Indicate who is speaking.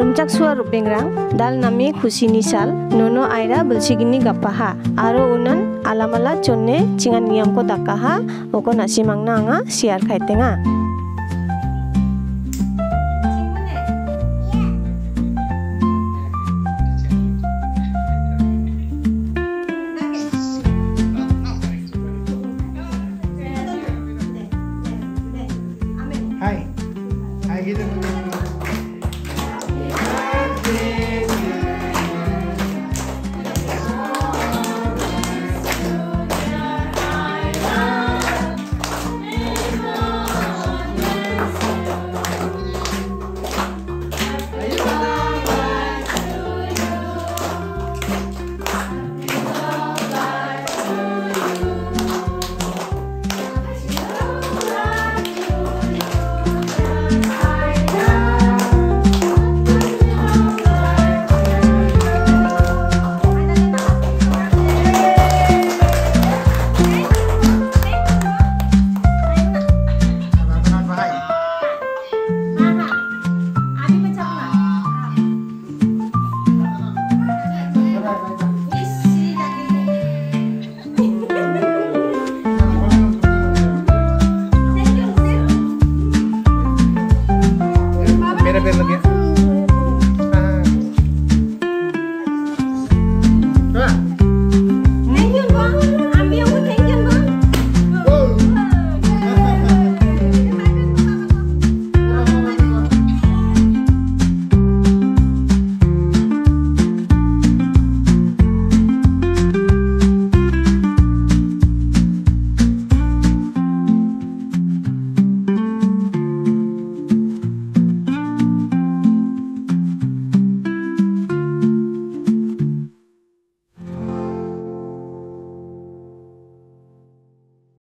Speaker 1: rumcak suar rupengrang dal nami khusi nisal nono aira belsigini gapaha aro unan alamala chonne cingan niyam ko dakaha oko nasi mangna anga siar khaitenga Hai, hai kita.